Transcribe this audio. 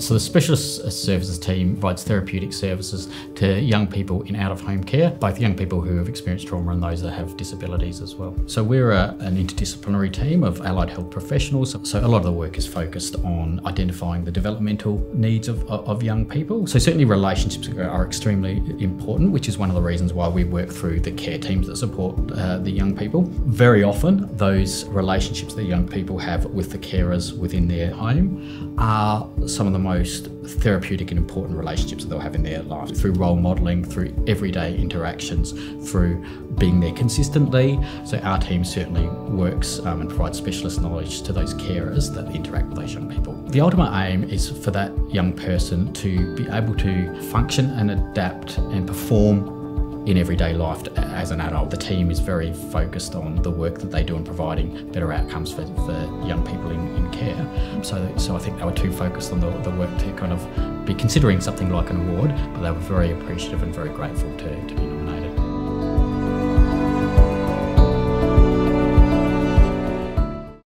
So the specialist services team provides therapeutic services to young people in out-of-home care, both young people who have experienced trauma and those that have disabilities as well. So we're a, an interdisciplinary team of allied health professionals. So a lot of the work is focused on identifying the developmental needs of, of young people. So certainly relationships are extremely important, which is one of the reasons why we work through the care teams that support uh, the young people. Very often those relationships that young people have with the carers within their home are some of the most therapeutic and important relationships that they'll have in their life through role modelling, through everyday interactions, through being there consistently. So our team certainly works um, and provides specialist knowledge to those carers that interact with those young people. The ultimate aim is for that young person to be able to function and adapt and perform in everyday life as an adult. The team is very focused on the work that they do in providing better outcomes for, for young people in, in care. So, so I think they were too focused on the, the work to kind of be considering something like an award, but they were very appreciative and very grateful to, to be nominated.